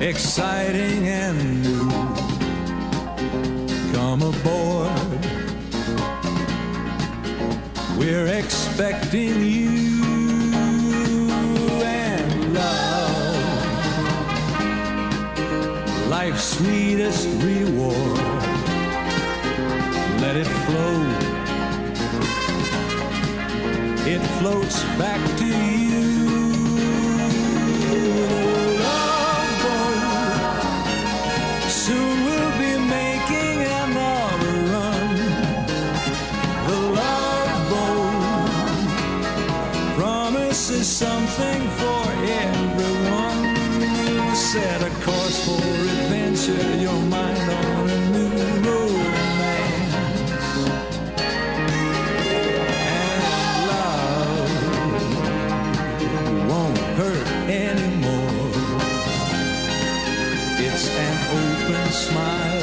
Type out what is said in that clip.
exciting and new. Come aboard. We're expecting you and love. Life's sweetest reward. Let it flow. It floats back to you. Promises something for everyone. Set a course for adventure, your mind on a new romance. And love won't hurt anymore. It's an open smile